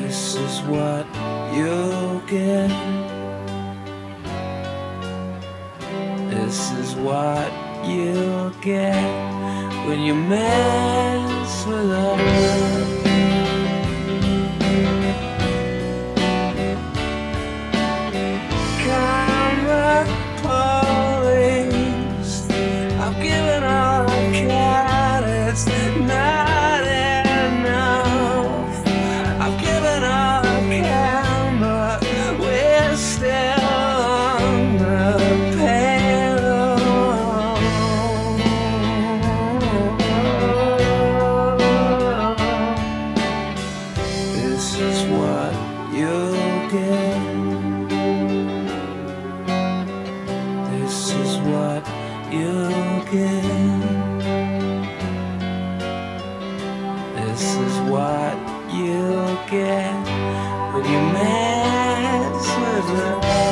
This is what you'll get. This is what you'll get when you mess with us. is what you get. This is what you get. This is what you get when you mess with the.